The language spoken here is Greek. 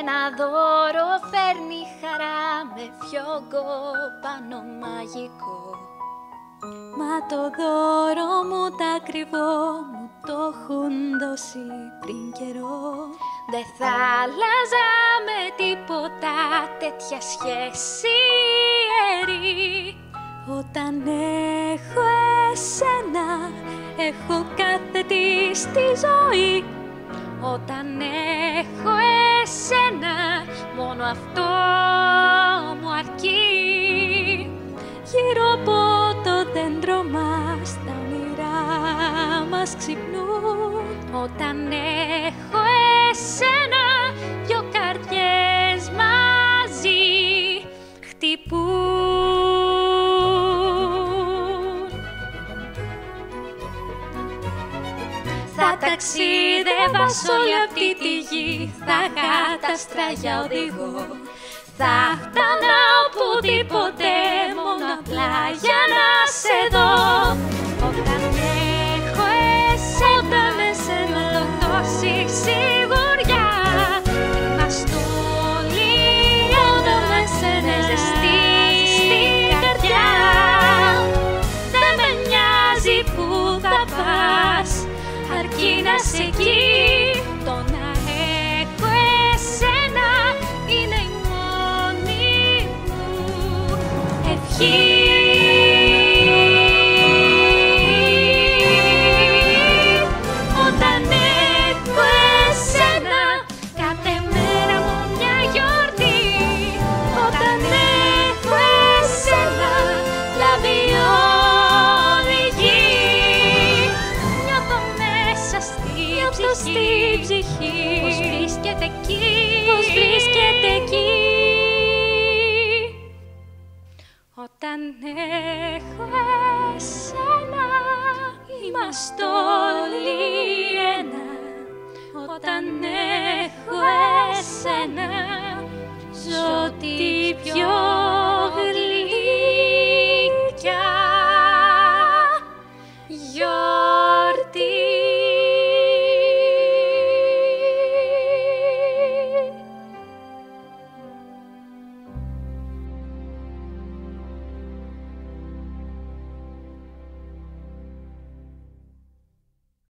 ένα δώρο φέρνει χαρά με φιόγκο πάνω μαγικό Μα το δώρο μου τα ακριβό μου το έχουν δώσει πριν καιρό Δεν θα άλλαζα με τίποτα τέτοια σχέση ιερή Όταν έχω εσένα έχω κάθε τι στη ζωή Όταν έχω εσένα μόνο αυτό μου αρκεί. Γύρω από το δέντρο μας τα όνειρά μας ξυπνούν. Όταν έχω εσένα ταξίδευα σ' όλη αυτή τη γη. Θα γάταστρα για οδηγό. Θα φτάνα οπουδήποτε Μόνο απλά για αρκεί να σε εκεί Το να έχω εσένα είναι η μόνη μου ευχή Όταν έχω εσένα Είμαστε